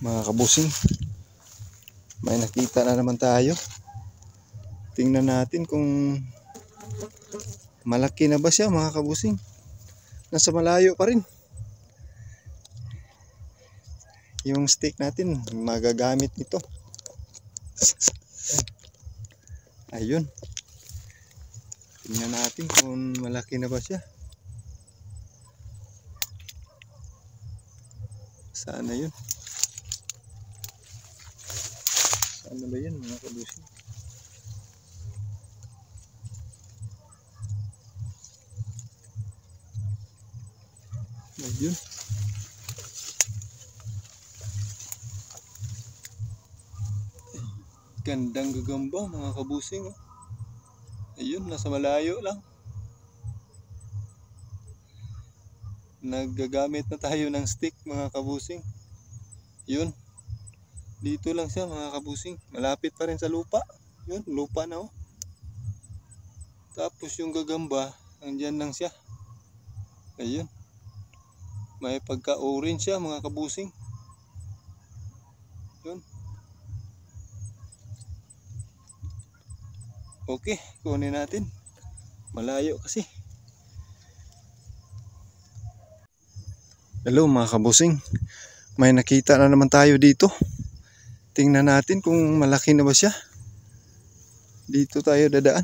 mga kabusing may nakita na naman tayo. Tingnan natin kung malaki na ba siya mga kabusing nasa malayo pa rin. Yung stick natin magagamit nito. Ayun. Tingnan natin kung malaki na ba siya. Saan na yun Ano ba yun mga kabusin? Ayun. Gandang gagamba mga kabusing. Oh. Ayun, nasa malayo lang. Naggagamit na tayo ng stick mga kabusing. Yun. Dito lang siya mga kabusing. Malapit pa rin sa lupa. Yun, lupa na oh. Tapos yung gagamba, andyan lang siya. Ayun. May pagka-orange siya mga kabusing. Yun. Okay, kunin natin. Malayo kasi. Hello mga kabusing. May nakita na naman tayo dito. Tingnan natin kung malaki na ba siya. Dito tayo dadaan.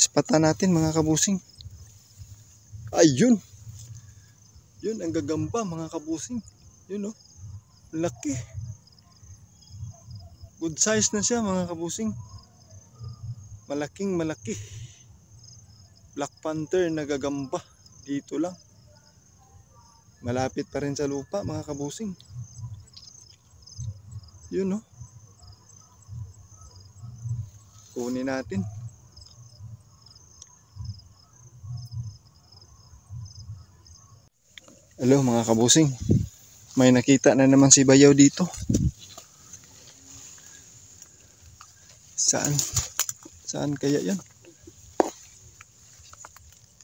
Ispatan natin mga kabusing. Ayun. Yun ang gagamba mga kabusing. Yun oh. Laki. Good size na siya mga kabusing. Malaking malaki. Black Panther na gagamba. Dito lang. Malapit pa rin sa lupa mga kabusing. Yun no. Kunin natin. Hello mga kabusing. May nakita na naman si Bayaw dito. Saan? Saan kaya yan?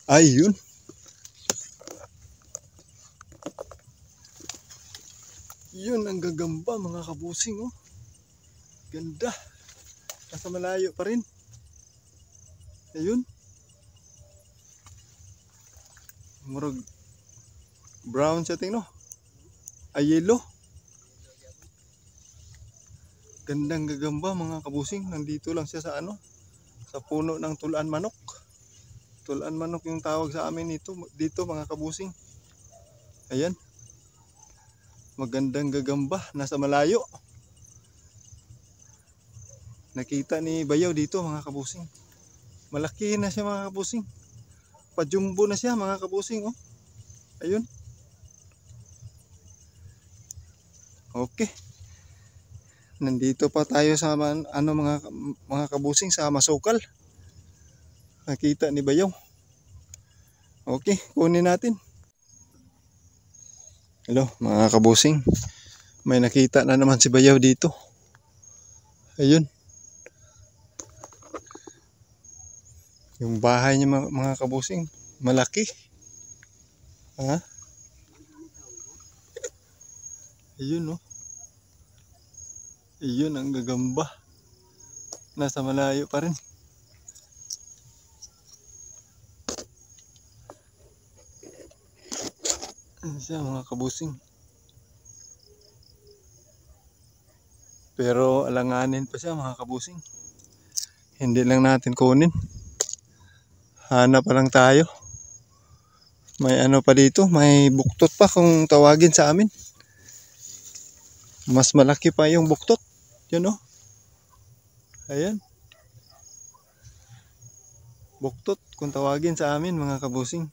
Ay, yun. Yun ang gagamba mga kabusing oh. Ganda. Nasa malayo pa rin. Ayun. Murag brown siya tingno. Ay yellow. Gandang gagamba mga kabusing. Nandito lang siya sa ano? Sa puno ng tulan manok. Tulan manok yung tawag sa amin ito dito mga kabusing. Ayan magandang gagamba nasa malayo. Nakita ni Bayaw dito mga kabusing. Malaki na siya mga kabusing. Pajumbo na siya mga kabusing oh. ayun. Okay. Nandito pa tayo sa ano mga mga kabusing sa masukal. Nakita ni Bayaw. Okay kunin natin Hello mga kabusing. May nakita na naman si Bayaw dito. Ayun. Yung bahay niya mga kabusing. Malaki. Ha? Ayun no. Ayun ang gagamba. Nasa malayo pa rin. Siya mga kabusing. Pero alanganin pa siya mga kabusing. Hindi lang natin kunin. Hanap pa lang tayo. May ano pa dito, may buktot pa kung tawagin sa amin. Mas malaki pa yung buktot. Yun o. Ayan. Buktot kung tawagin sa amin mga kabusing.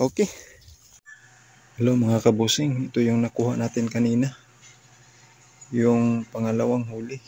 Okay. Hello mga kabusing, ito yung nakuha natin kanina. Yung pangalawang huli.